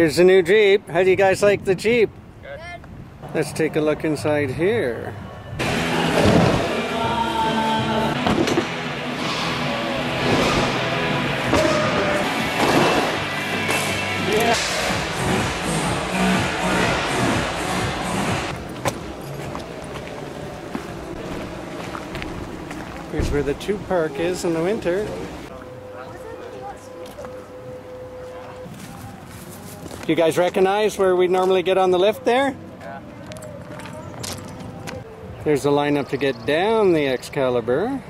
Here's the new Jeep. How do you guys like the Jeep? Good. Let's take a look inside here. Here's where the tube park is in the winter. You guys recognize where we normally get on the lift there? Yeah. There's a lineup to get down the Excalibur.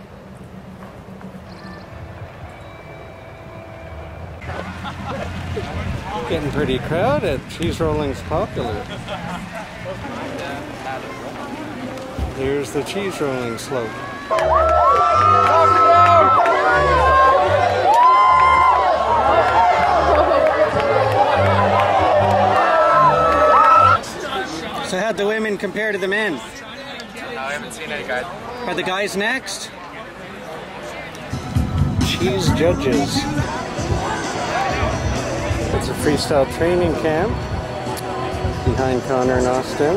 Getting pretty crowded. Cheese rolling's popular. Here's the cheese rolling slope. So how'd the women compare to the men? No, I haven't seen any guys. Are the guys next? Cheese judges. It's a freestyle training camp behind Connor and Austin.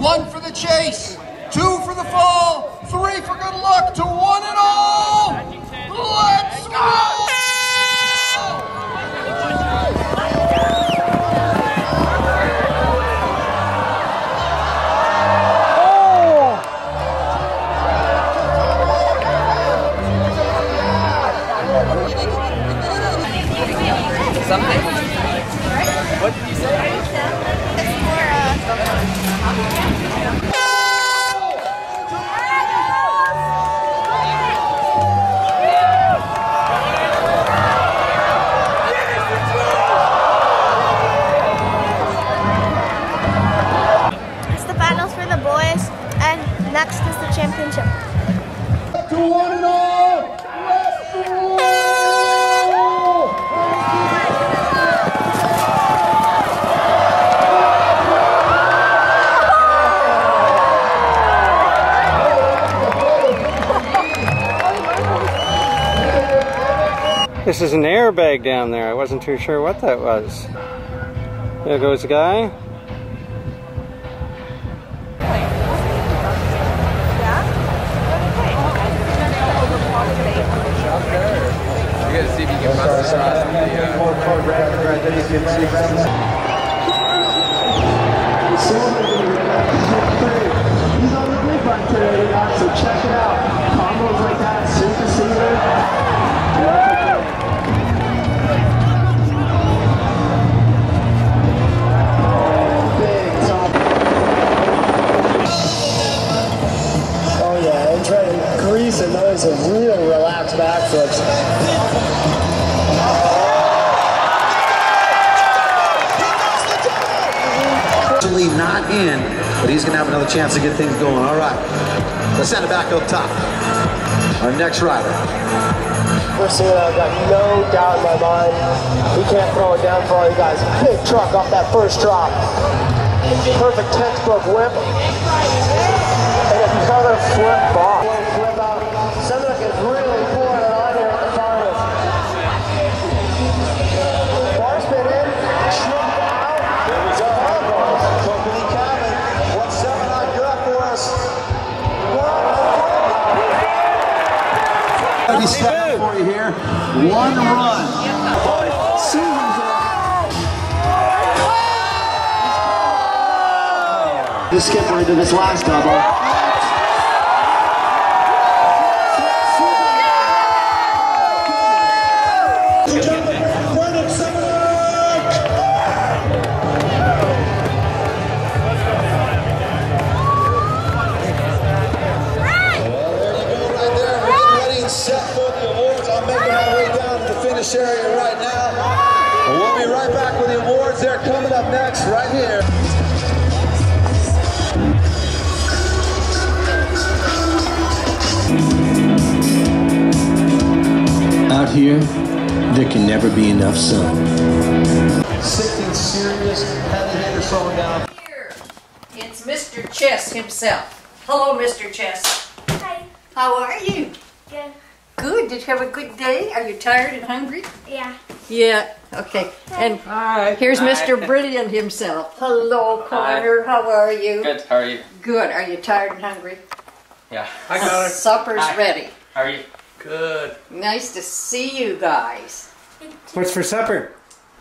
One for the chase, two for the fall, three for good luck, to one and all. This is an airbag down there. I wasn't too sure what that was. There goes the guy. But he's going to have another chance to get things going. All right, let's send it back up top. Our next rider. Thing I've got no doubt in my mind. He can't throw it down for all you guys. Big truck off that first drop. Perfect textbook whip. And another flip ball. One run. Just skip right to this last double. With awards. They're coming up next right here. Out here, there can never be enough sun. Sick and serious heavy hitter throwing down. Here, it's Mr. Chess himself. Hello, Mr. Chess. Hi. How are you? Good. Good. Good. Did you have a good day? Are you tired and hungry? Yeah. Yeah. Okay. And Hi. here's Mr. Brilliant himself. Hello, Connor. How are you? Good. How are you? Good. Are you tired and hungry? Yeah. Hi, Connor. Supper's Hi. ready. How are you? Good. Nice to see you guys. What's for supper?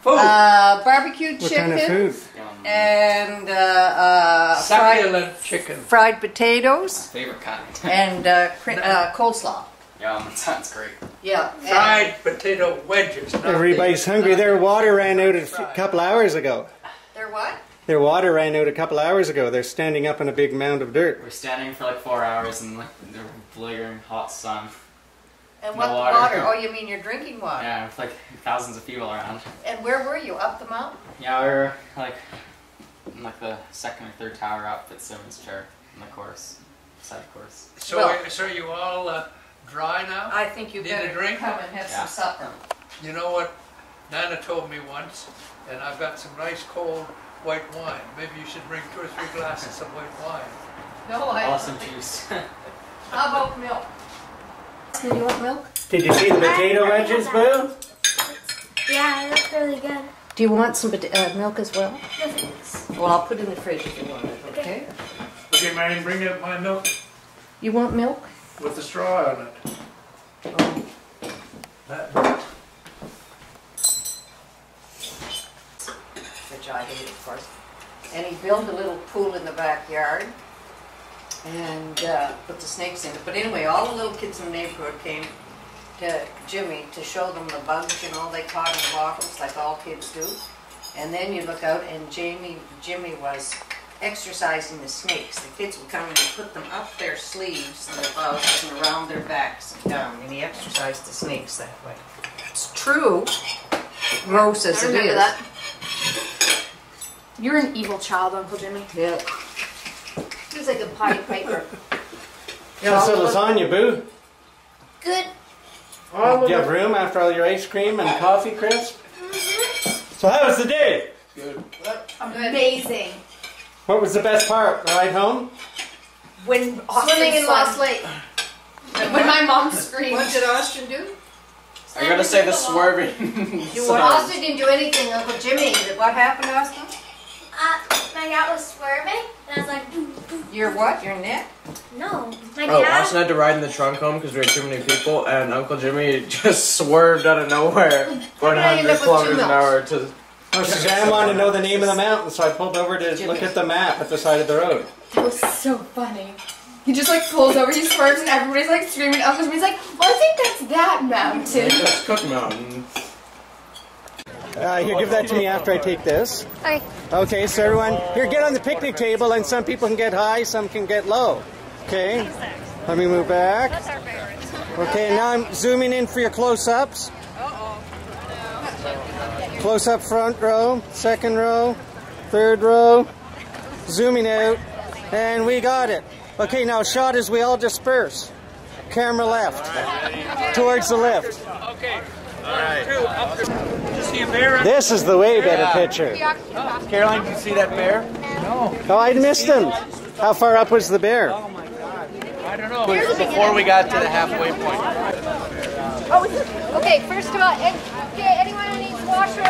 Food. Uh, barbecue What chicken kind of food? And uh, uh, fried, chicken. fried potatoes Favorite kind. and uh, cri- uh, coleslaw. Yum. Sounds great. Yeah. and- Fried potato wedges. Everybody's the- hungry. Their water ran out a couple hours ago. They're what? Their water ran out a couple hours ago. They're standing up in a big mound of dirt. We're standing for like four hours in like the blizzard hot sun. And No what water. water? Oh, you mean your drinking water? Yeah, with like thousands of people around. And where were you? Up the mountain? Yeah, we were like in like the second or third tower up at Simmons chair in the course, side course. So, Well- are- so are you all uh, dry now? I think you Need a better drink? come and have Yeah. some supper. You know what Nana told me once, and I've got some nice cold white wine. Maybe you should bring two or three glasses of white wine. No, I. Awesome juice. How about milk? Do you want milk? Did you see the potato wedges, Boo? Yeah, it looks really good. Do you want some uh, milk as well? No thanks. Well, I'll put it in the fridge if you want it. Okay. Okay, Marion, bring up my milk You want milk? With the straw on it. Oh. That- which I hate, of course. And he built a little pool in the backyard and uh, put the snakes in it. But anyway, all the little kids in the neighborhood came to Jimmy to show them the bugs, you know, they caught in the bottles like all kids do. And then you look out and Jamie, Jimmy was exercising the snakes. The kids would come and put them up their sleeves and their blouses and around their backs and down. And he exercised the snakes that way. It's true, gross as I it remember is. that. You're an evil child, Uncle Jimmy. Yeah. He was like a Pied Piper. How's the lasagna, Boo? Good. Do you have room after all your ice cream and coffee, Chris? Mm-hmm. So how was the day? Good. Amazing. What was the best part? The ride home? When Swimming in Lost Lake. When my mom screamed. What did Austin do? Are you gonna say the swerving? You sign? Austin didn't do anything, Uncle Jimmy. What happened, Austin? Uh, my dad was swerving, and I was like, boom, boom. Your what? Your net? no. My Oh, dad. Austin had to ride in the trunk home because we had too many people, and Uncle Jimmy just swerved out of nowhere, going did I end 100 with two kilometers an milks? hour to. Oh, Suzanne wanted to know the name of the mountain, so I pulled over to look at the map at the side of the road. That was so funny. He just like pulls over, he swerves, and everybody's like screaming. Uncle Jimmy's like, well, I think that's that mountain. That's Cook Mountain. Uh, here, give that to me after I take this. Okay. Okay, so everyone, here, get on the picnic table, and some people can get high, some can get low. Okay, let me move back. Okay, now I'm zooming in for your close-ups. Close-up front row, second row, third row, zooming out, and we got it. Okay, now shot as we all disperse. Camera left, towards the left. Okay. This is the way better picture. Caroline, did you see that bear? No. Oh, I missed him. How far up was the bear? Oh my god. I don't know. It was before we got to the halfway point. Oh, okay, first of all, okay, anyone who needs washroom,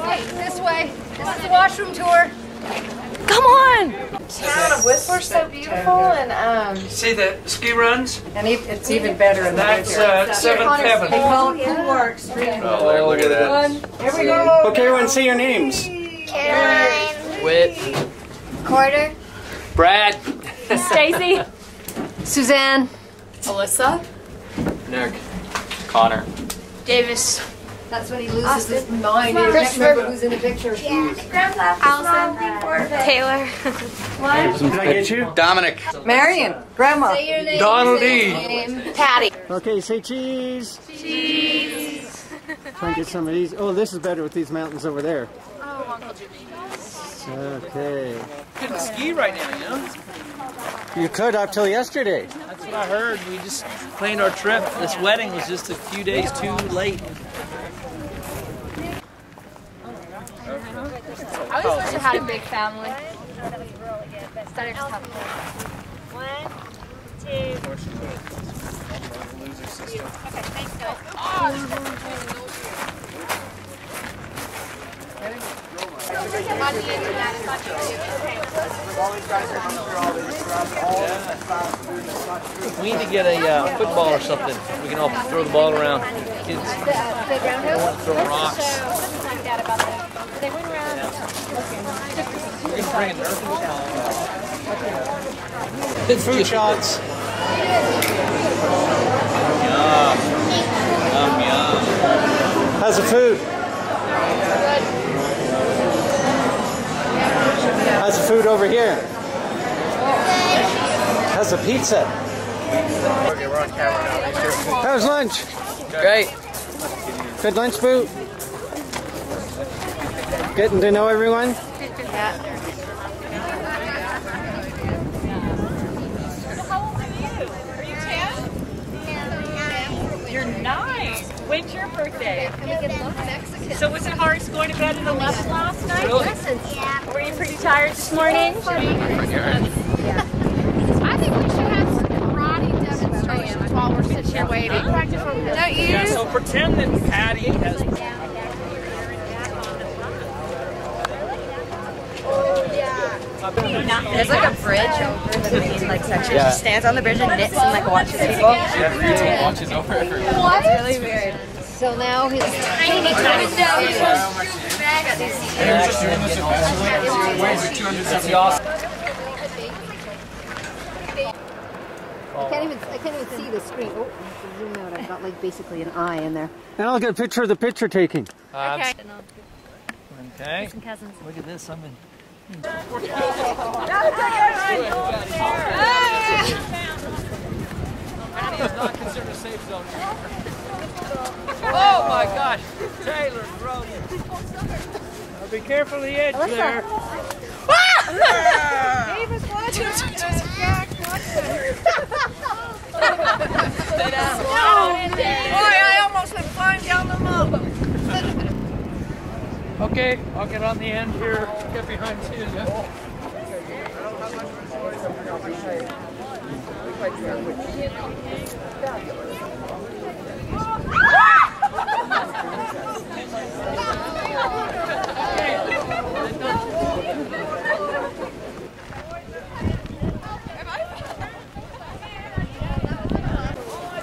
okay, this way. This is the washroom tour. Come on! Town of Whistler's so beautiful, and um. See the ski runs? and e- it's even better in the That's winter. uh, Seventh They Heaven. call it Couloir Extreme. Oh, look at that. Here we go. Okay, everyone, say your names. Caroline. Wit. Quarter. Brad. Stacy. Suzanne. Alyssa. Nick. Connor. Davis. That's when he loses his mind. He can't Christopher. remember who's in the picture. Yeah. Grandpa. Allison. Taylor. What? Did I get you? Dominic. Marion, Grandma. Say your name. Donald say E. your name. Patty. Okay, say cheese. Cheese. Try and get some of these. Oh, this is better with these mountains over there. Oh, Uncle Jimmy. Okay. couldn't ski right now, you know? You could up till yesterday. That's what I heard. We just planned our trip. This wedding was just a few days too late. I always wish I had a big family. Instead of just having One, two, We need to get a uh, football or something. We can all throw the ball around. Kids throw rocks. They went around. We can bring a Nerf ball. Food shots. Yum. Yum, yum. How's the food? How's the food over here? How's the pizza? Okay, we're on camera now. How's lunch? Great. Good lunch, Boo? Getting to know everyone? You're nine. When's your birthday? So was it hard going to bed at 11 last night? Yeah. Were you pretty tired this morning? I think we should have some karate demonstrations while we're sitting here waiting. Don't you? Yeah, so pretend that Patty has There's like a bridge over the main like section. Yeah. She stands on the bridge and knits and like watches people. watches over everyone. What? It's really weird. So now his tiny, tiny That's awesome. I can't even I can't even see the screen. Oh, I have to zoom out. I've got like basically an eye in there. And I'll get a picture of the picture taking. Okay. Okay. Look at this. I'm in. Patty is not considered a safe zone. Oh my gosh. Taylor, bro. Be careful of the edge there. Ah! Davis, watch it. Jack, watch Stay down. Boy, I almost went flying down the moat. Okay, I'll get on the end here. Get behind Celia.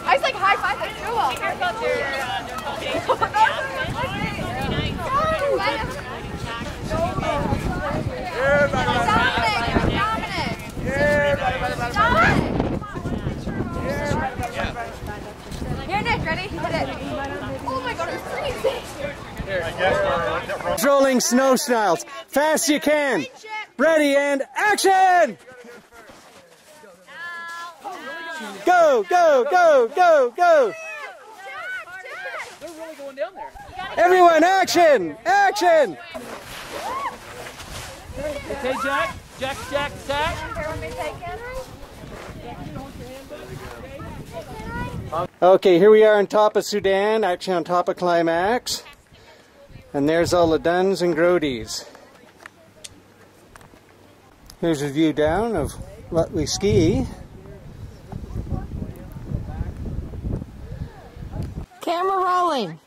I was like high five with Jewel. Here, Nick, ready? Hit it. Oh my god, it's freezing. Rolling snow styles. Fast you can. Ready and action! Go, go, go, go, go! They're really going down there. Everyone, action! Action! Okay, Jack. Jack, Jack, Jack. Okay, here we are on top of Saudan, actually on top of Climax. And there's all the Dunns and Grodies. Here's a view down of what we ski. Camera rolling.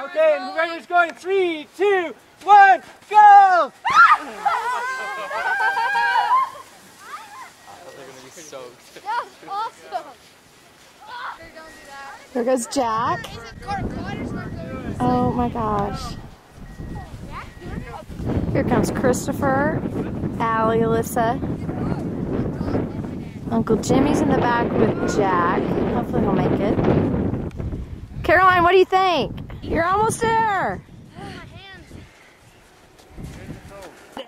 Okay, and everybody's going three, two, one, go! There goes Jack. Oh my gosh. Here comes Christopher, Allie, Alyssa. Uncle Jimmy's in the back with Jack. Hopefully he'll make it. Caroline, what do you think? You're almost there.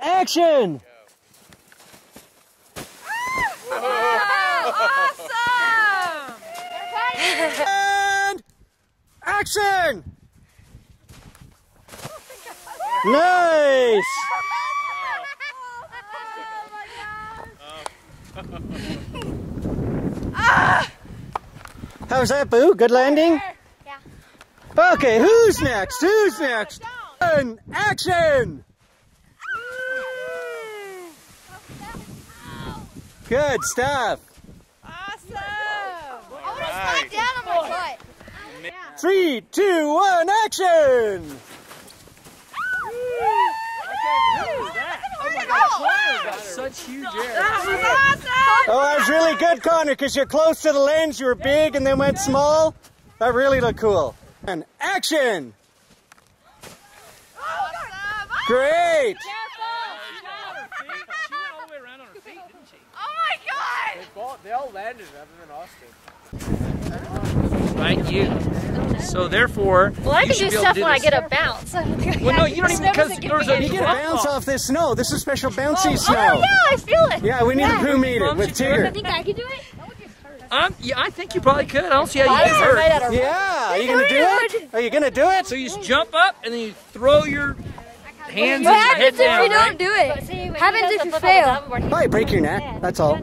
Action! Awesome! And action! Nice! How's that, Boo? Good landing? Yeah. Okay, who's next? Who's next? And action! Good stuff. Awesome! Three, two, one, action! Such huge air. Oh, that was really good, Connor, because you're close to the lens, you were big and then went small. That really looked cool. And action! Great! Oh my god! They all landed other than Austin. Right, you. So therefore, Well, I you can do stuff do when I get a bounce. Well, no, you don't even because there's a You get a bounce off this snow. This is special bouncy Oh, snow. oh, yeah, I feel it. Yeah, we need Yeah. a crew meeting with I think I can do it. Um, yeah, I think you probably could. I don't see how you get hurt. Yeah, are you gonna do it? Are you gonna do it? So you just jump up and then you throw your hands What and your head happens if down. you don't right? do it? Happens if you fail. Oh, you break your neck. That's all.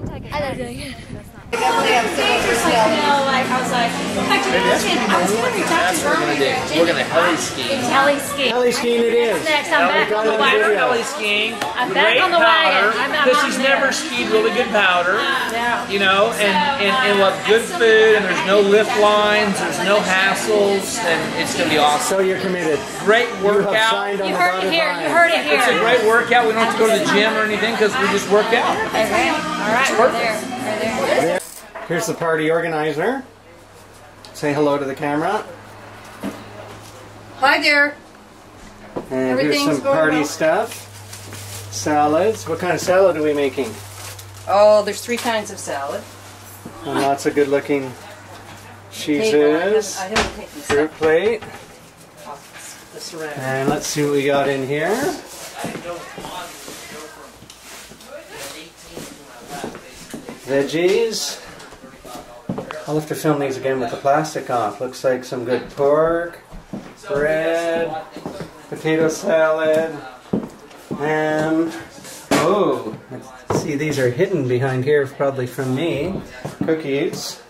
Definitely have so much like, I was like, in fact, you know, I was gonna- I was gonna reach out to what we're gonna do. We're gonna heli ski. Heli ski. Heli skiing it is. Next, I'm back on the Better wagon. heli skiing. I'm back on the wagon. powder, I'm- I'm Because on she's never skied really good powder. Yeah. You know, and, and, and we'll have good food, and there's no lift lines, there's no hassles, and it's gonna be awesome. So you're committed. Great workout. You heard it here. You heard it here. It's a great workout. We don't have to go to the gym or anything because we just work out. Okay. All right. We're there. We're there. Here's the party organizer. Say hello to the camera. Hi there. And here's some party well. stuff. Salads. What kind of salad are we making? Oh, there's three kinds of salad. And lots of good looking Paper, I cheeses. haven't- I haven't taken Fruit plate. the. And let's see what we got in here. Veggies. I'll have to film these again with the plastic off. Looks like some good pork, bread, potato salad, ham. Oh, let's see, these are hidden behind here, probably from me. Cookies.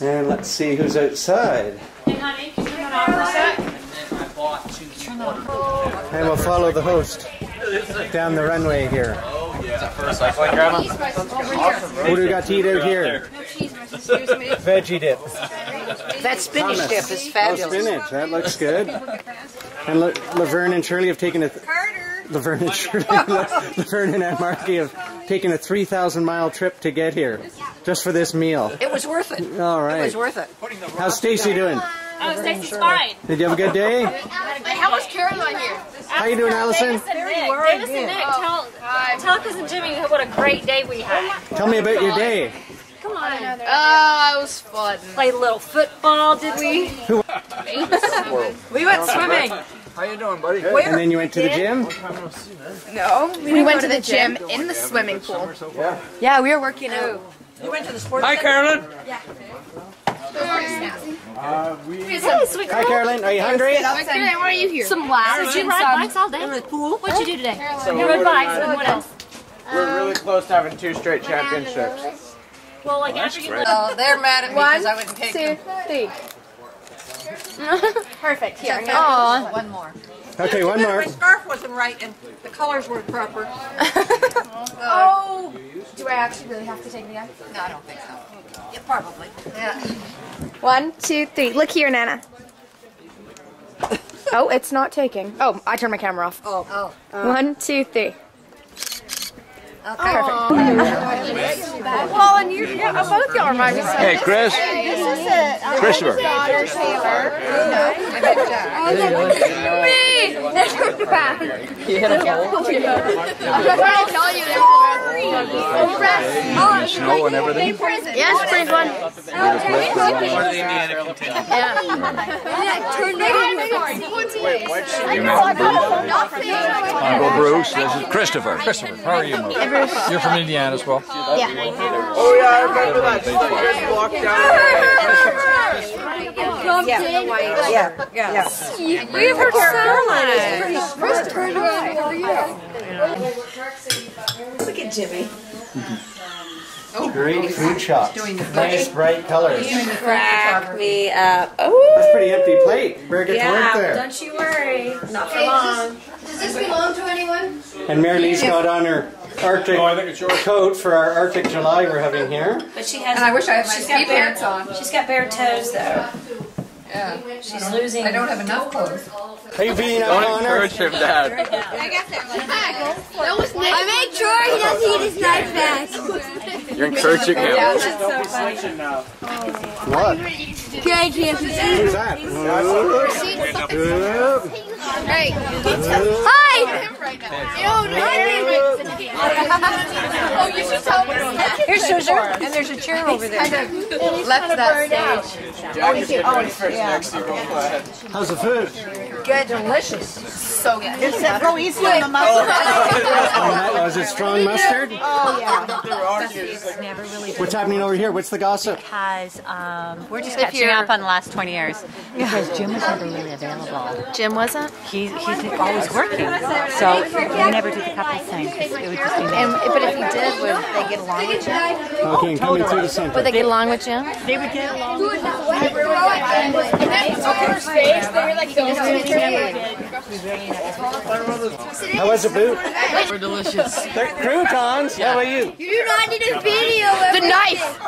And let's see who's outside. Hey, honey, can you turn off for a sec? And we'll follow the host down the runway here. Cycling grandma? What do we got to eat out here? Veggie dip. That spinach Hummus. dip is Oh, fabulous. spinach. That looks good. And La- Laverne and Shirley have taken a. Laverne and Shirley, Laverne and Aunt Marky have taken a 3,000 mile trip to get here, just for this meal. It was worth it. All right. It was worth it. How's Stacy doing? Oh, Stacey's fine. Did you have a good day? How was Caroline here? How you doing, Allison? Davis and Nick. Davis and Nick. Tell, oh. tell cousin Jimmy what a great day we had. Tell me about your day. Come on. Oh, it was fun. Played a little football, did we? We went swimming. How you doing, buddy? And then you went to the gym? No, We, went to the gym in the swimming pool. Yeah. Yeah, we were working out. You went to the sports Hi, center? Carolyn. Hey, sweet Hi, Carolyn. Are you hungry? Caroline, why are you here? Some laps. Did you ride bikes all day? In the pool? What'd you do today? You rode bikes and what else? We're really close to having two straight championships. Well, like oh, after you went Oh, they're mad at me because I wouldn't take two, them. three. Perfect. Here. Aw. One more. Okay, one more. My scarf wasn't right and the colors weren't proper. Oh. Do I actually really have to take the eye? No, I don't think so. Yeah, probably. Yeah. One, two, three. Look here, Nana. Oh, it's not taking. Oh, I turned my camera off. Oh. oh. One, two, three. Okay. Well, and you, yeah, both y'all remind me. so- Hey, Chris. This is it. Um, Christopher. Daughter Taylor. Me. You hit a hole? I'm trying to tell you there Oh. Snow and everything. Yes, pretty fun. Uncle Bruce, this is Christopher. Christopher, how are you? You're from Indiana as well? Yeah. Oh yeah, I remember that. Just walked down. Yeah, yeah, yeah. We have heard Caroline. Chris turned around over here. Look at Jimmy. Oh, Great food shots. Nice bright colors. You Crack me up. Oh, That's a pretty empty plate. Better get to work there. don't you worry. Not for Okay, long. Does this belong to anyone? And Mary Marilee's got on her Arctic coat for our Arctic July we're having here. But she has. And I wish I had my ski pants on. She's got bare toes though. Yeah. She's losing. I don't have enough clothes. Are you beating up Don't Connor? encourage him, Dad. I made sure he doesn't eat his knife back. You're encouraging him. Yeah, that's so oh. What? Good, Jim. Who's that? Hey. Hi. Oh, you should tell me. Here's Susan, and there's a chair over there. Left that stage. Oh, you see, oh, it's yeah. How's the food? Good, delicious. So good. It's that go easy on the mustard. Oh, is it strong mustard? Oh, yeah. Never really What's happening over here? What's the gossip? because um, we're just If catching up on the last 20 years because Jim was never really available. Jim wasn't? He, he's always working, so we never did the couple thing. 'cause It would just be And, but if you did, would they get along with Jim? Okay, and coming through the center. Would they get along with Jim? They would get along. How was the boot? We're delicious. Croutons? How about you? You do not need a video. The knife.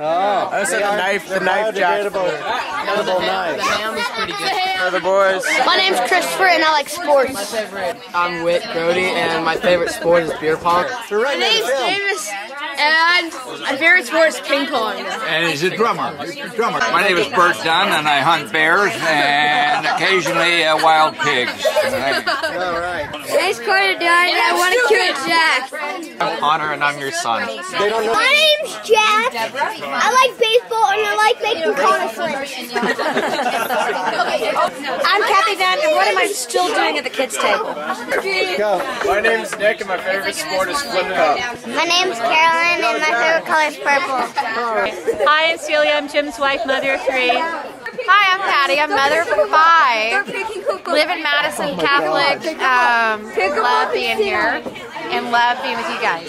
Oh, I said the knife, the knife, Jack. Edible, edible knife. For the boys. My name's Christopher and I like sports. My favorite. I'm Whit Grody, and my favorite sport is beer pong. My near the name's. Davis, and my favorite sport is ping pong. And he's a drummer. He's a drummer. My name is Bert Dunn, and I hunt bears and occasionally uh, wild pigs. All right. Thanks, Carter Dunn. I want to kill Jack. I'm Connor, and I'm your son. They don't know. My name's Jack. I like baseball and I like making Connor flinch. I'm Kathy Dunn, and what am I still doing at the kids' table? Go. My name's Nick, and my favorite sport is flip cup. My name's Carolyn and my favorite color is purple. Hi, I'm Celia. I'm Jim's wife, mother of three. Hi, I'm Patty. I'm mother of five. Live in Madison Catholic. Um, love being here and love being with you guys.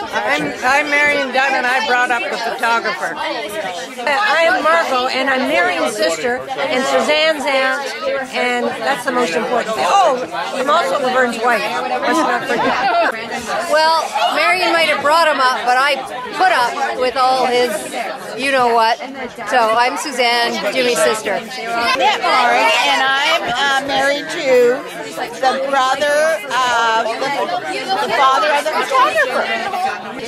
I'm, I'm Marion Dunn, and I brought up the photographer. I'm Margot, and I'm Marion's sister, and Suzanne's aunt, and that's the most important thing. Oh, I'm also Laverne's wife. Let's not forget. Well, Marion might have brought him up, but I put up with all his, you know what. So I'm Suzanne, Jimmy's sister. Matt Lauren, and I'm uh, married to the brother of the, the father of the photographer.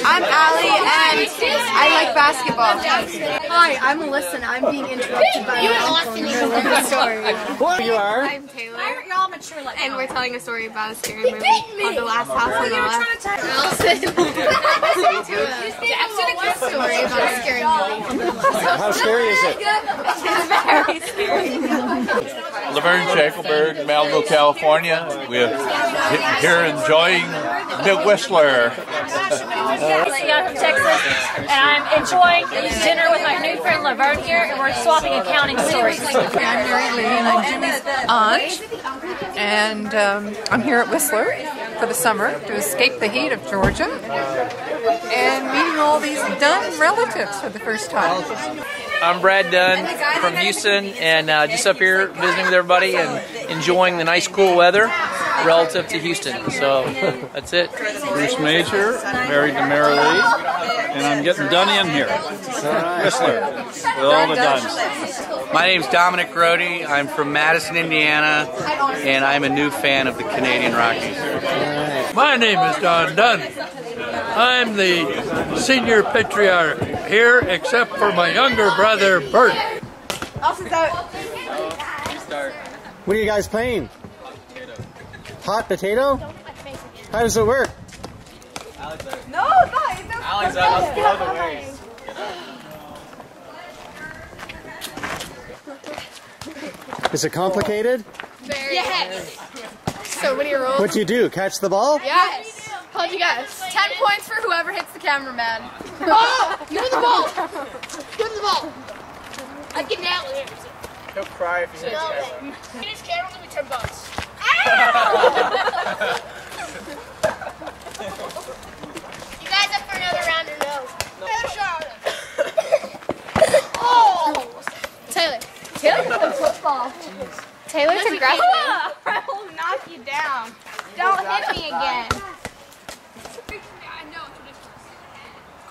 I'm Allie, and I like basketball. Hi, I'm Melissa and I'm being interrupted by my uncle. Sorry. Who you are? I'm Taylor. You're all mature like And we're telling a story about a scary movie called The Last House on the Left. Allison. Listening to a Jackson a good story about a scary movie. How scary is it? Very scary. Laverne Shackleberg, Malibu, California. We're here enjoying Big Whistler. Yeah, from Texas, and I'm enjoying dinner with my new friend Laverne here, and we're swapping accounting stories. I'm Mary Lee, and I'm Jimmy's aunt, and um, I'm here at Whistler for the summer to escape the heat of Georgia and meeting all these Dunn relatives for the first time. I'm Brad Dunn from Houston and uh, just up here visiting with everybody and enjoying the nice cool weather relative to Houston. So that's it. Bruce Major, married to Mary Lee, and I'm getting done in here. Whistler, with all the Dunns. My name's Dominic Grody. I'm from Madison, Indiana, and I'm a new fan of the Canadian Rockies. My name is Don Dunn. I'm the senior patriarch here, except for my younger brother, Bert. What are you guys playing? Hot potato? How does it work? No, no, Alex, I'll throw the ways. Is it complicated? Yes. So many rules. What do you do? Catch the ball? Yes. How'd you guess? Ten points for whoever hits the cameraman. Oh! Give me the ball! Give me the ball! I can nail it. He'll cry if he hits No. it. Get his camera, give me ten bucks. you guys up for another round or no? No. shot. oh! Taylor. Taylor can play football. Taylor's aggressive. I will knock you down. Don't hit me again.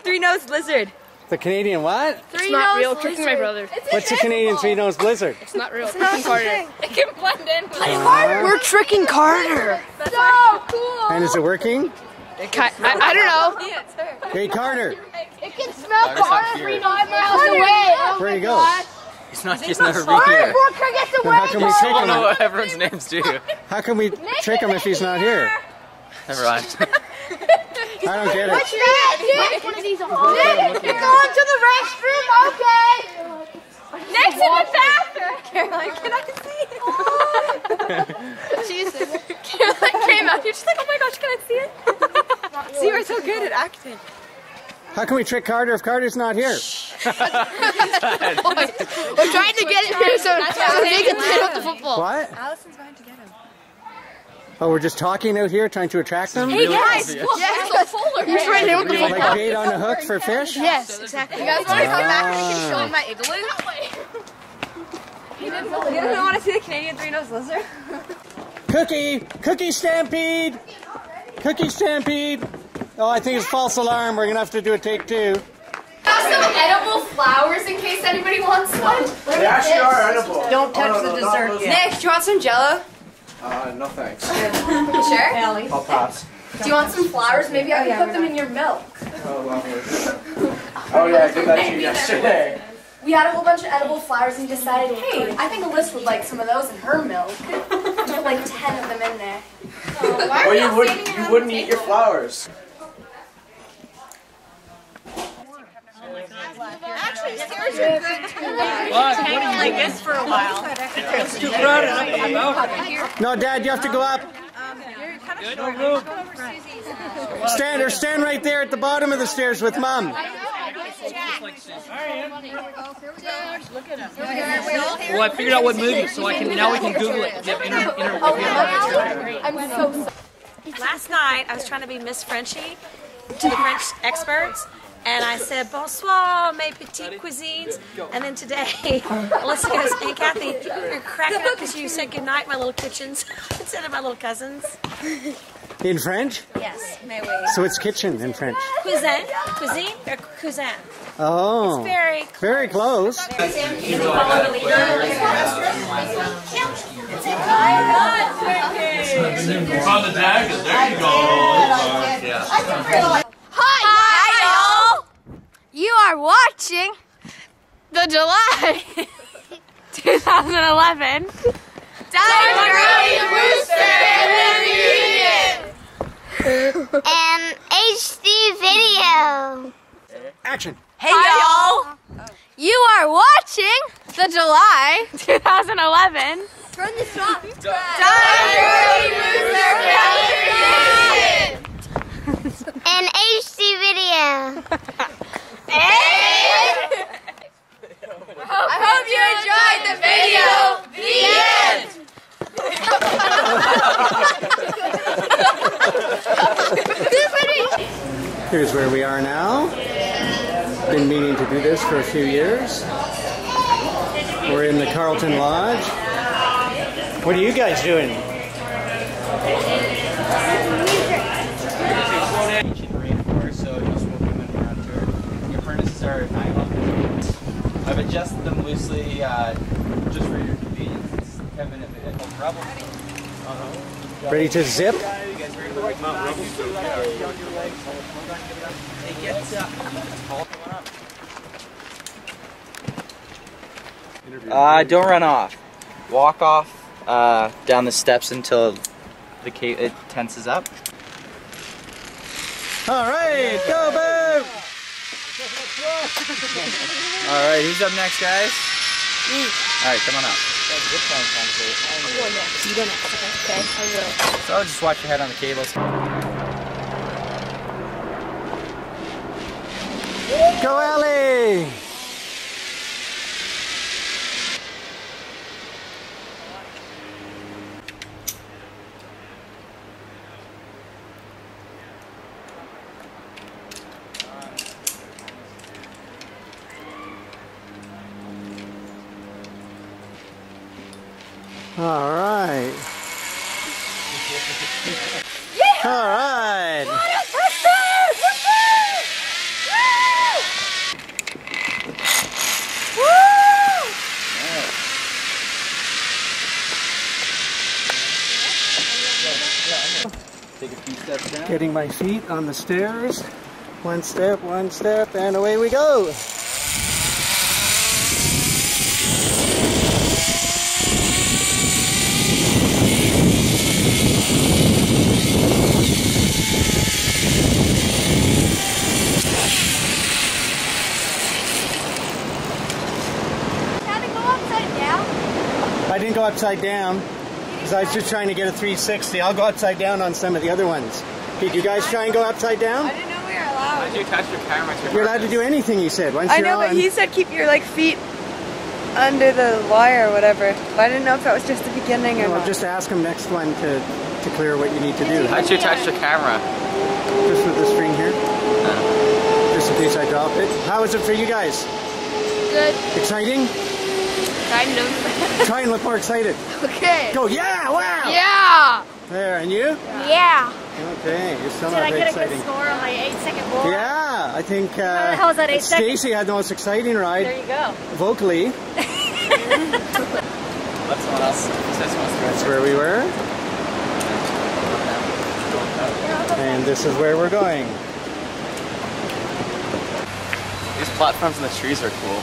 three-nosed lizard. The Canadian what? It's not real. Tricking my brother. What's the Canadian three-nosed lizard? It's not real. Tricking Carter. It can blend in. Ah. We're tricking Carter. So cool. And is it working? I, I don't know. Hey, Carter. It can smell Carter's Carter three miles away. Where'd he go? He's not. He's never been Carter, here. four crickets Then away. how can we I don't know what everyone's names do. How can we trick him if he's not here? Never mind. I don't get it. What's that? Nick, one of these Nick, you're going to the restroom? Okay. Nick's in the bathroom. Caroline, can I see it? She's Caroline came out here. just like, oh my gosh, can I see it? see, we're so good at acting. How can we trick Carter if Carter's not here? We're trying to get it here so, so they can hit up the football. What? Allison's going to get him. Oh, we're just talking out here, trying to attract them? Hey guys, yes, you're trying to hit with the football. Like bait on a hook for fish? Yes, exactly. You guys want to come back and we can show 'em my igloo? You don't want to see the Canadian three-nosed lizard? Cookie! Cookie Stampede! Cookie Stampede! Oh, I think it's false alarm. We're going to have to do a take two. Have some edible flowers in case anybody wants one. They actually are edible. Don't touch Oh, no, the no, not dessert. Nick, do you want some Jello? Uh, no thanks. You sure? I'll pass. Do you want some flowers? Maybe I can put them in your milk. Oh, lovely. Oh yeah, I did that to you yesterday. We had a whole bunch of edible flowers and decided, hey, I think Alyssa would like some of those in her milk. Put like 10 of them in there. Well, you wouldn't. You wouldn't eat your flowers. Actually, stairs are good too. What? What do like this for a while. It's too crowded up in the balcony. No, Dad, you have to go up. No room. Stand or stand right there at the bottom of the stairs with Mom. Well, I figured out what movie, so I can now we can Google it. If you have inter, inter, if you have- I'm so Last night, I was trying to be Miss Frenchie to the French experts, and I said, bonsoir, mes petites cuisines. And then today, Alyssa goes, hey, Kathy, you're cracking up because you said goodnight, my little kitchens, instead of my little cousins. In French? Yes, may we? So it's kitchen in French. Cuisine? Cuisine uh, or cousin? Oh. It's very Very close. On the tag, there you go. Yeah. Hi, y'all. Are watching the July 2011 An HD video. Action. Hey, y'all. You are watching the July 2011 Turn this off. An HD video. I hope you enjoyed the video. The end. Here's where we are now. Been meaning to do this for a few years. We're in the Carleton Lodge. What are you guys doing? Ancient rainforest, so just welcome around tour. Your furnaces are nylon. I've adjusted them loosely uh, just for your convenience. It's Kevin at the Rebel. Uh-huh. Ready to zip? You guys ready to work Mount Rebel? Hey, get uh, Paul, come on up. Uh, don't run off. Walk off uh, down the steps until the ca- it tenses up. All right, go boom! All right, who's up next, guys? All right, come on up. Good time, You go next, okay? I will. So just watch your head on the cables. Go Ellie! All right. Yeah! All right. Getting my feet on the stairs. One step, one step, and away we go. Upside down because I was just trying to get a 360. I'll go upside down on some of the other ones. Did you guys try and go upside down? I didn't know we were allowed. Why did you attach your camera to You're allowed to do anything, he said. Once I you're know, but he said keep your like feet under the wire or whatever. But I didn't know if that was just the beginning or Well, not. just ask him next one to, to clear what you need to do. How'd you attach your camera? Just with the string here. Just in case I dropped it. How is it for you guys? Good. Exciting? Kind of. Try and look more excited. Okay. Go, yeah, wow! Yeah. There, and you? Yeah. Okay, you're still Did not I very get a good exciting. score on my eight second ball? Yeah, I think uh, How the hell is that eight seconds? Stacy had the most exciting ride There you go. vocally. Let someone else. Else. That's where we were. And this is where we're going. These platforms and the trees are cool.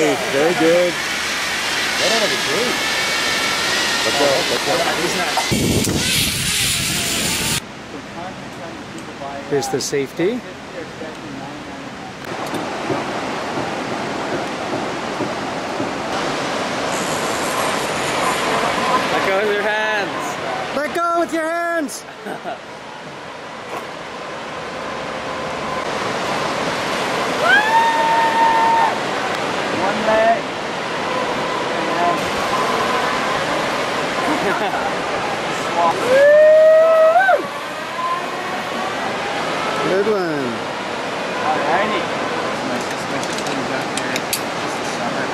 Nice, very good. That'll be great. Let's go. Let's go. Here's the safety. Let go with your hands. Let go with your hands. One leg. Good one. Alrighty. My sister, my sister moved out here just this summer.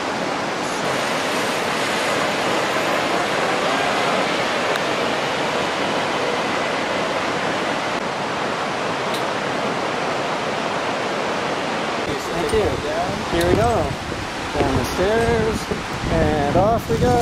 Thank you. Here we go. Down the stairs and off we go.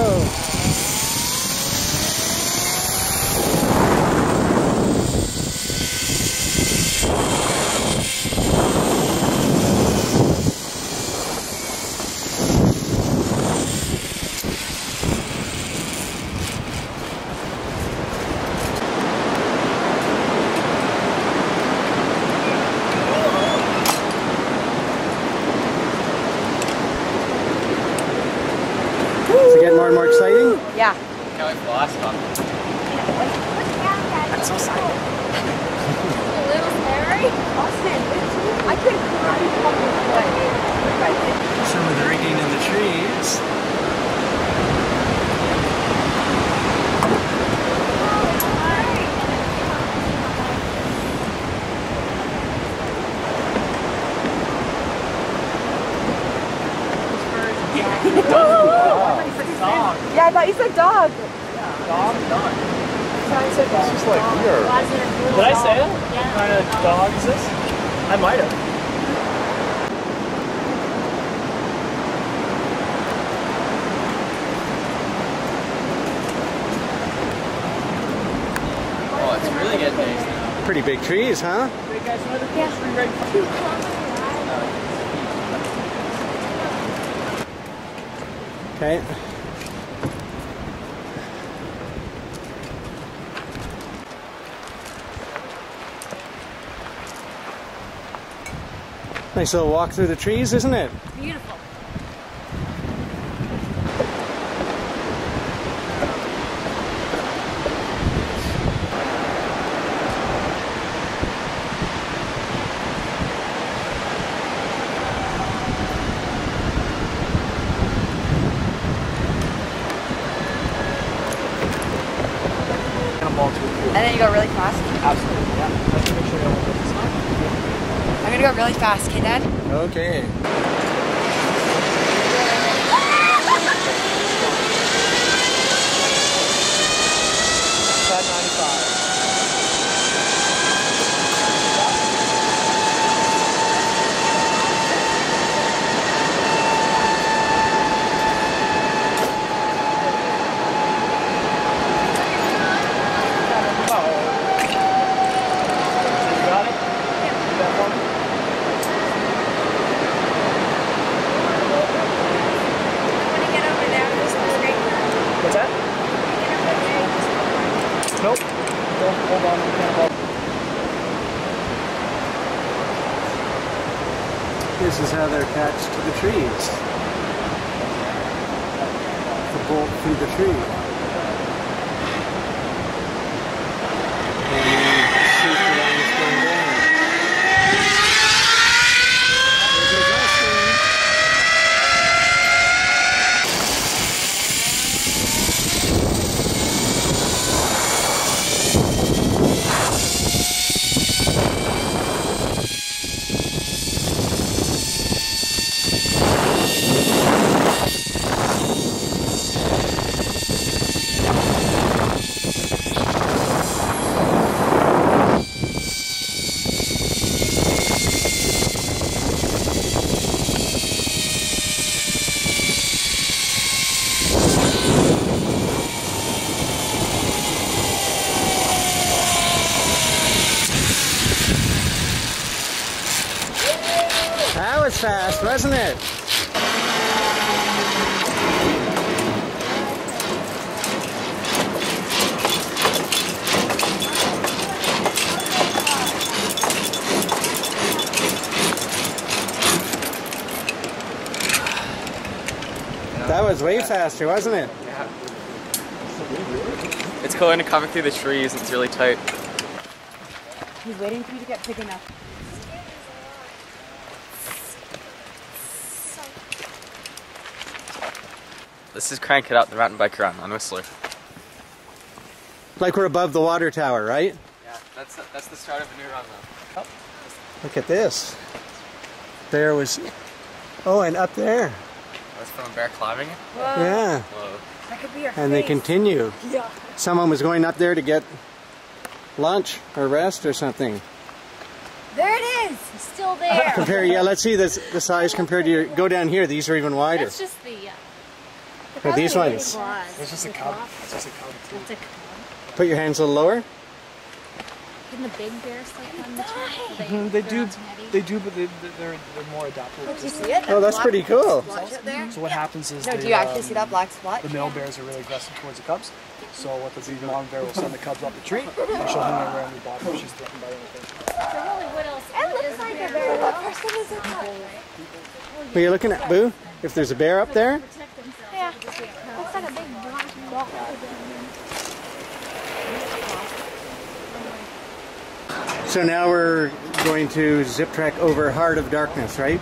Is it getting more and more exciting? Yeah. Can't wait for the last one. That's so exciting. Little Mary. Austin, I could Some of the rigging in the trees. Yeah, I thought you said dog. Dog, dog. It's just like weird. Did I say it? What kind of dog is this? I might have. Oh, it's really getting nice now. Pretty big trees, huh? Okay. Nice little walk through the trees, isn't it? Beautiful. Faster, wasn't it? Yeah. It's cool to come through the trees. It's really tight. He's waiting for you to get big enough. This is Crank It Up, the mountain bike run on Whistler. Like we're above the water tower, right? Yeah, that's the, that's the start of a new run though. Oh, look at this. There was. Oh, and up there. That's from a bear climbing it? Yeah. Whoa. That could be your And they continue. Yeah. Someone was going up there to get lunch or rest or something. There it is. It's still there. Compare, yeah, let's see this, the size compared to your. Go down here, these are even wider. That's just the. Uh, But these ones. It's just a cub. It's just a cub. That's a cub. Put your hands a little lower. Can the big bears like on the tree? Mhm, They do, they do, but they, they're they're more adaptable. Do you see it? Oh, that's pretty cool. Watch. So what happens is No, they, do you actually um, see that black spot? The male bears are really aggressive towards the cubs. So what the big mom bear will send the cubs up the tree and she'll hang around the bottom if she's threatened by anything. So really, what else? It looks like a bear. What person is it? What are you looking at, Boo? If there's a bear up there? Yeah. Looks like a big black dog. So now we're going to zip track over Heart of Darkness, right?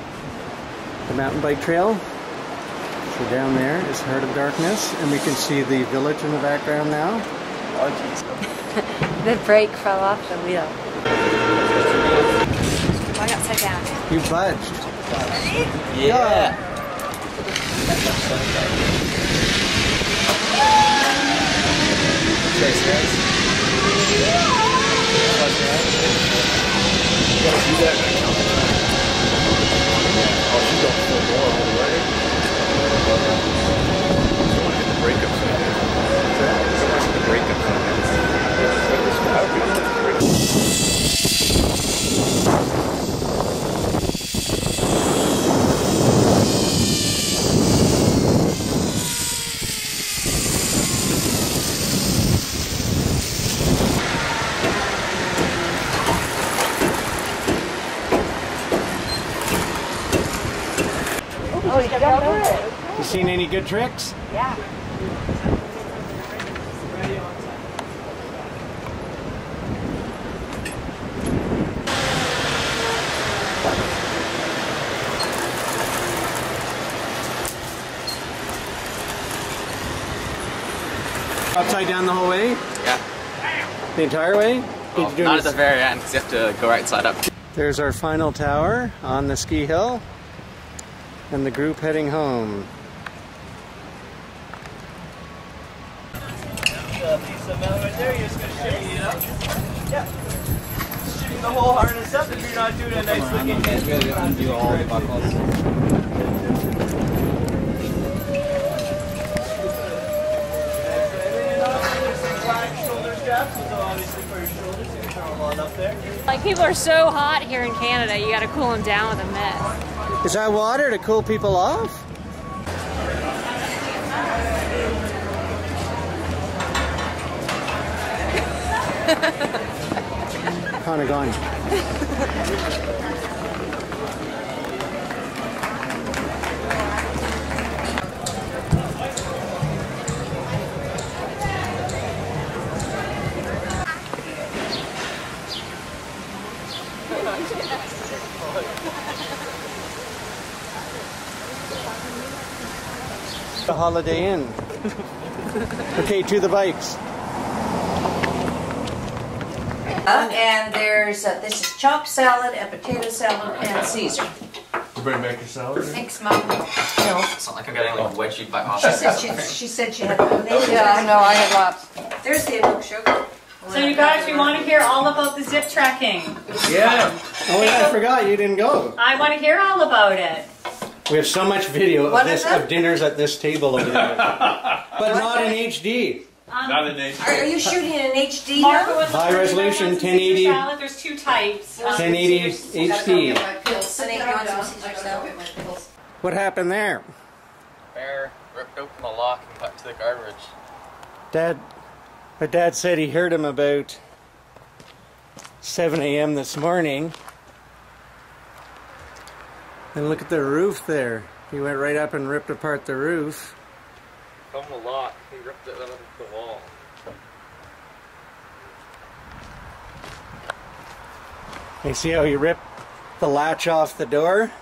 The mountain bike trail. So down there is Heart of Darkness, and we can see the village in the background now. The brake fell off the wheel. Why not sit down? You budged. Yeah. Chase, guys. Oh, You seen any good tricks? Yeah. Upside down the whole way? Yeah. The entire way? Well, not any- at the very end because you have to go right side up. There's our final tower on the ski hill and the group heading home. the whole harness up if you're not doing a nice looking hit. undo all the buckles. Like people are so hot here in Canada, you got to cool them down with a mitt. Is that water to cool people off? kind of gone. The Holiday Inn. okay, to the bikes. Uh, and there's, uh, this is chopped salad and potato salad and Caesar. You bring back your salad? Thanks, Mom. No. It's not like I'm getting like wedgie by She said she, she said she had. Yeah, I know, I had lots. There's the milk sugar. So you guys, we want to hear all about the zip trekking. Yeah. Oh yeah, I forgot you didn't go. I want to hear all about it. We have so much video of What this of dinners at this table over there, but not in HD. Not in HD. Are, are you shooting in HD Marco now? was High resolution, 1080. salad. There's two types. Um, 1080 HD. Cindy, you want some Caesar salad? What happened there? Bear ripped open the lock and got to the garbage. Dad, my dad said he heard him about 7 a.m. this morning. And look at the roof there. He went right up and ripped apart the roof. From the lock, he ripped it out of the wall. You see how he ripped the latch off the door?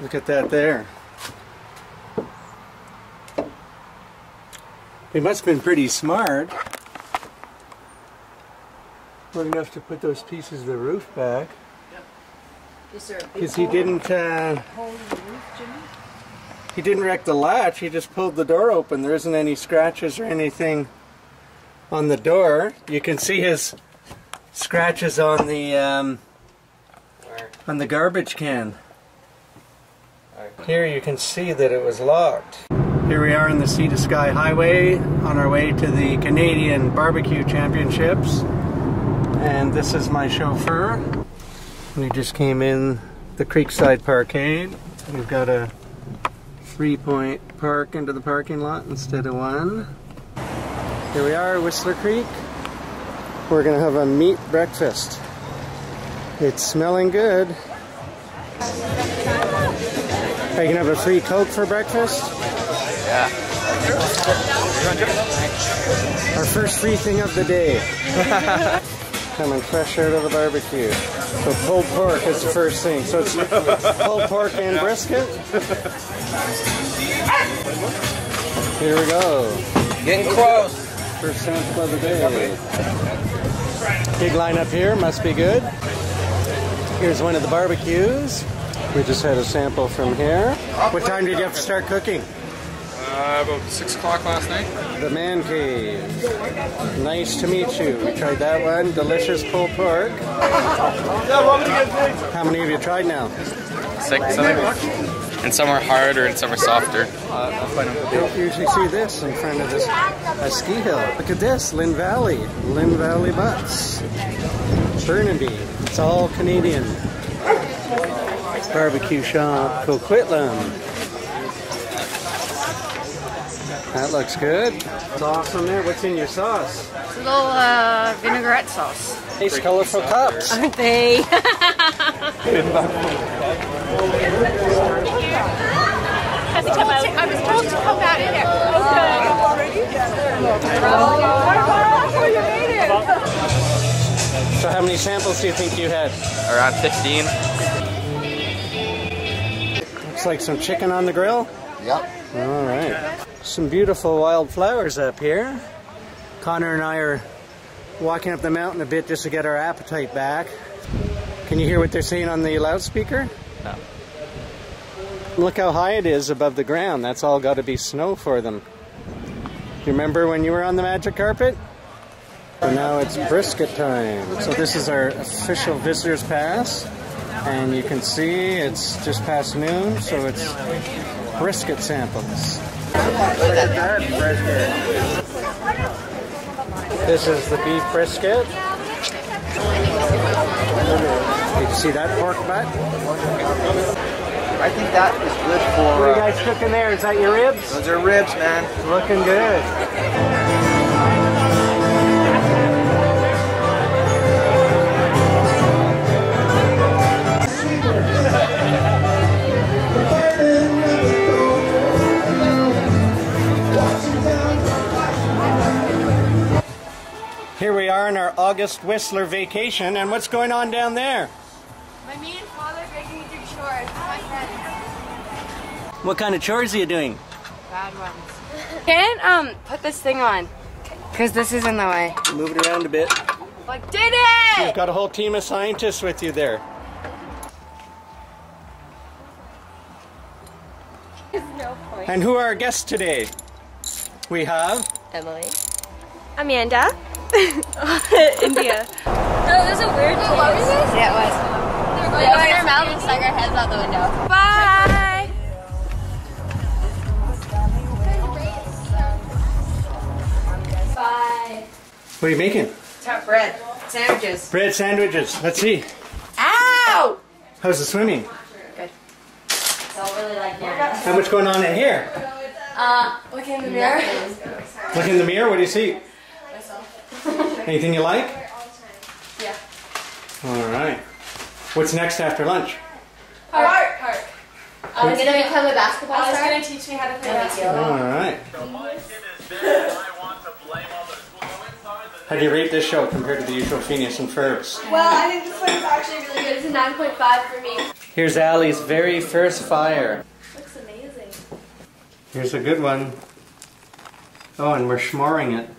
Look at that there. He must have been pretty smart. Smart enough to put those pieces of the roof back. Is there a big Because he didn't, uh, hole in the roof, Jimmy? He didn't wreck the latch. He just pulled the door open. There isn't any scratches or anything on the door. You can see his scratches on the um, on the garbage can. Here you can see that it was locked. Here we are in the Sea to Sky Highway on our way to the Canadian Barbecue Championships. And this is my chauffeur. We just came in the Creekside Parkade. We've got a three-point park into the parking lot instead of one. Here we are, Whistler Creek. We're gonna have a meat breakfast. It's smelling good. Are you gonna have a free Coke for breakfast? Yeah. Our first free thing of the day. Coming fresh out of the barbecue. So pulled pork is the first thing. So it's pulled pork and brisket. Here we go. Getting close. First sample of the day. Big line up here, must be good. Here's one of the barbecues. We just had a sample from here. What time did you have to start cooking? Uh, about 6 o'clock last night. The Man Cave. Nice to meet you. We tried that one. Delicious pulled pork. How many have you tried now? Six, I think. And some are harder and some are softer. You don't usually see this in front of this a ski hill. Look at this, Lynn Valley. Lynn Valley Butts. Burnaby. It's all Canadian. Barbecue shop, Coquitlam. That looks good. It's awesome there. What's in your sauce? It's a little uh, vinaigrette sauce. Nice colorful cups. Aren't they? I was told to come back here. So how many samples do you think you had? Around 15. Looks like some chicken on the grill. Yep. All right. Some beautiful wildflowers up here. Connor and I are walking up the mountain a bit just to get our appetite back. Can you hear what they're saying on the loudspeaker? No. Look how high it is above the ground. That's all got to be snow for them. Do you remember when you were on the magic carpet? So now it's brisket time. So this is our official visitor's pass. And you can see it's just past noon, so it's brisket samples. Look at that brisket. This is the beef brisket. Did You see that pork butt? I think that is good for. What are you uh, guys cooking there? Is that your ribs? Those are ribs, man. Looking good. Here we are in our August Whistler vacation, and what's going on down there? My me and father making me do chores. My friends. What kind of chores are you doing? Bad ones. Can't um put this thing on, cause this is in the way. Move it around a bit. Like did it! You've got a whole team of scientists with you there. There's no point. And who are our guests today? We have Emily. Amanda. India. No, there's a weird place. Yeah, it was. They're going to open our mouth and stick our heads out the window. Bye. Bye. What are you making? Top bread. Sandwiches. Bread sandwiches. Let's see. Ow! How's the swimming? Don't really like How much going on in here? Uh, look in the mirror. Look in the mirror. What do you see? Anything you like? Yeah. All right. What's next after lunch? Park. Park. I'm gonna become a basketball I was star. gonna teach me how to play basketball. All right. How do you rate this show compared to the usual Phineas and Ferbs? Well, I think this one is actually really good. It's a 9.5 for me. Here's Ali's very first fire. Looks amazing. Here's a good one. Oh, and we're schmoring it.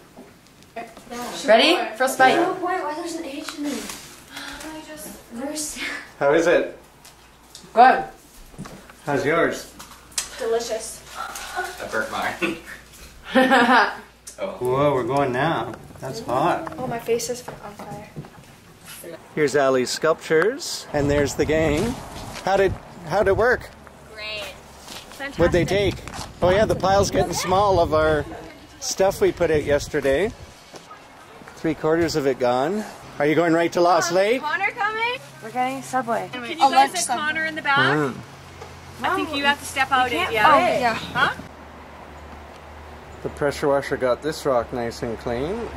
Ready? First bite. No point. Why there's an H in it? I just verse. How is it? Good. How's yours? Delicious. I burnt mine. Oh. Whoa, we're going now. That's hot. Oh, my face is on fire. Here's Ali's sculptures, and there's the gang. How did how did it work? Great. What'd they take? Oh yeah, the pile's getting small of our stuff we put out yesterday. Three quarters of it gone. Are you going right to Lost Lake? Connor coming? We're getting Subway. Can you Oh, guys lunch let Subway. Connor in the back? Mm. I think you have to step out. can't- Yeah. oh, yeah. Huh? The pressure washer got this rock nice and clean.